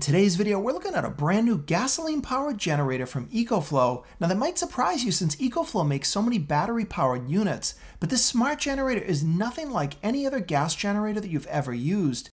In today's video, we're looking at a brand new gasoline-powered generator from EcoFlow. Now that might surprise you since EcoFlow makes so many battery-powered units, but this smart generator is nothing like any other gas generator that you've ever used.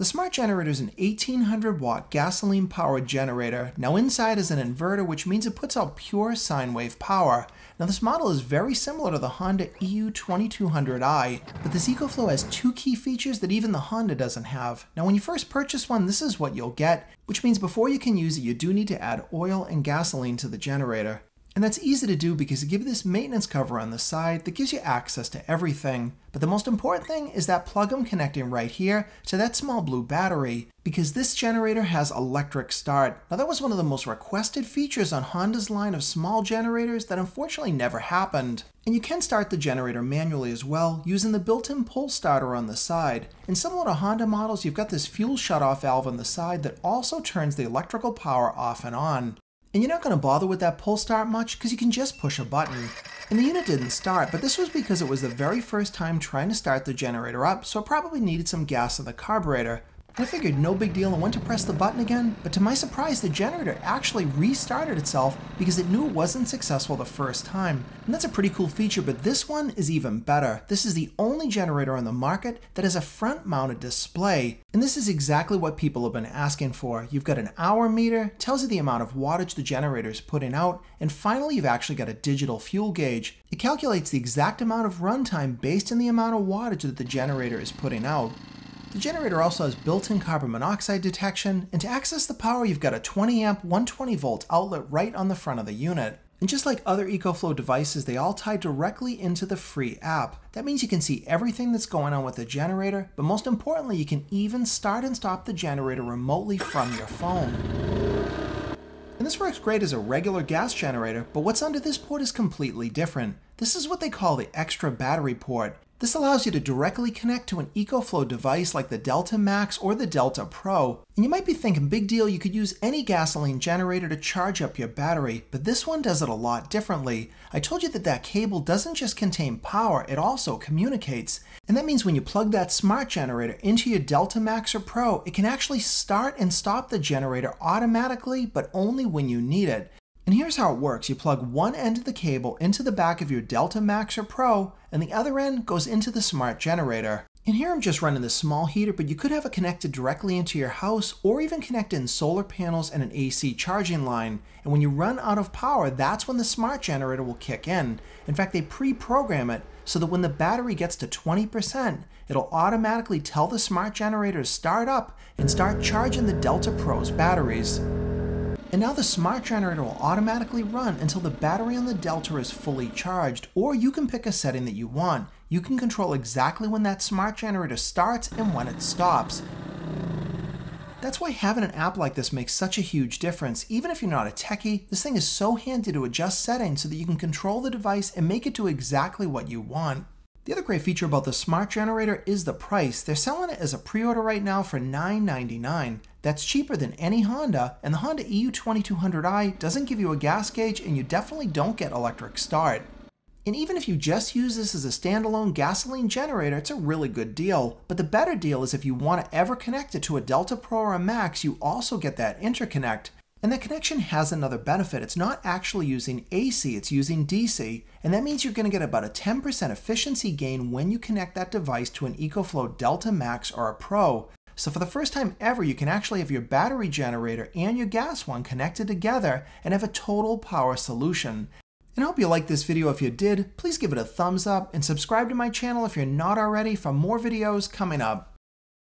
The Smart Generator is an 1800 watt gasoline powered generator. Now inside is an inverter which means it puts out pure sine wave power. Now this model is very similar to the Honda EU2200i, but this EcoFlow has two key features that even the Honda doesn't have. Now when you first purchase one, this is what you'll get, which means before you can use it, you do need to add oil and gasoline to the generator. And that's easy to do because you give this maintenance cover on the side that gives you access to everything. But the most important thing is that plug-in connecting right here to that small blue battery because this generator has electric start. Now that was one of the most requested features on Honda's line of small generators that unfortunately never happened. And you can start the generator manually as well using the built-in pull starter on the side. In similar to Honda models, you've got this fuel shutoff valve on the side that also turns the electrical power off and on. And you're not going to bother with that pull start much because you can just push a button. And the unit didn't start, but this was because it was the very first time trying to start the generator up, so it probably needed some gas in the carburetor. I figured no big deal and went to press the button again, but to my surprise the generator actually restarted itself because it knew it wasn't successful the first time. And that's a pretty cool feature, but this one is even better. This is the only generator on the market that has a front mounted display. And this is exactly what people have been asking for. You've got an hour meter, tells you the amount of wattage the generator is putting out, and finally you've actually got a digital fuel gauge. It calculates the exact amount of runtime based on the amount of wattage that the generator is putting out. The generator also has built-in carbon monoxide detection, and to access the power you've got a 20 amp 120 volt outlet right on the front of the unit. And just like other EcoFlow devices, they all tie directly into the free app. That means you can see everything that's going on with the generator, but most importantly, you can even start and stop the generator remotely from your phone. And this works great as a regular gas generator, but what's under this port is completely different. This is what they call the extra battery port. This allows you to directly connect to an EcoFlow device like the Delta Max or the Delta Pro. And you might be thinking, big deal, you could use any gasoline generator to charge up your battery, but this one does it a lot differently. I told you that that cable doesn't just contain power, it also communicates. And that means when you plug that smart generator into your Delta Max or Pro, it can actually start and stop the generator automatically, but only when you need it. And here's how it works. You plug one end of the cable into the back of your Delta Max or Pro, and the other end goes into the smart generator. And here I'm just running this small heater, but you could have it connected directly into your house or even connect in solar panels and an AC charging line. And when you run out of power, that's when the smart generator will kick in. In fact, they pre-program it so that when the battery gets to 20%, it'll automatically tell the smart generator to start up and start charging the Delta Pro's batteries. And now the smart generator will automatically run until the battery on the Delta is fully charged, or you can pick a setting that you want. You can control exactly when that smart generator starts and when it stops. That's why having an app like this makes such a huge difference. Even if you're not a techie, this thing is so handy to adjust settings so that you can control the device and make it do exactly what you want. The other great feature about the smart generator is the price. They're selling it as a pre-order right now for $9.99. That's cheaper than any Honda, and the Honda EU2200i doesn't give you a gas gauge and you definitely don't get electric start. And even if you just use this as a standalone gasoline generator, it's a really good deal. But the better deal is if you want to ever connect it to a Delta Pro or a Max, you also get that interconnect. And that connection has another benefit. It's not actually using AC, it's using DC. And that means you're going to get about a 10% efficiency gain when you connect that device to an EcoFlow Delta Max or a Pro. So for the first time ever, you can actually have your battery generator and your gas one connected together and have a total power solution. And I hope you liked this video. If you did, please give it a thumbs up and subscribe to my channel if you're not already for more videos coming up.